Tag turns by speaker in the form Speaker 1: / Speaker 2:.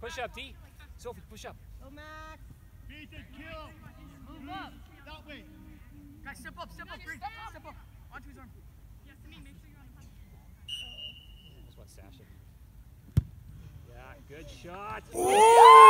Speaker 1: Push up, D. Sophie, push up.
Speaker 2: Go, Max.
Speaker 3: Beat it, kill.
Speaker 4: Move up.
Speaker 3: That way.
Speaker 4: Guys, step up, step no, up, Bree. Step up. Onto his arm.
Speaker 5: Yes, to me. Make sure you're on the
Speaker 1: Just That's what Sasha. Yeah, good shot.
Speaker 6: Ooh!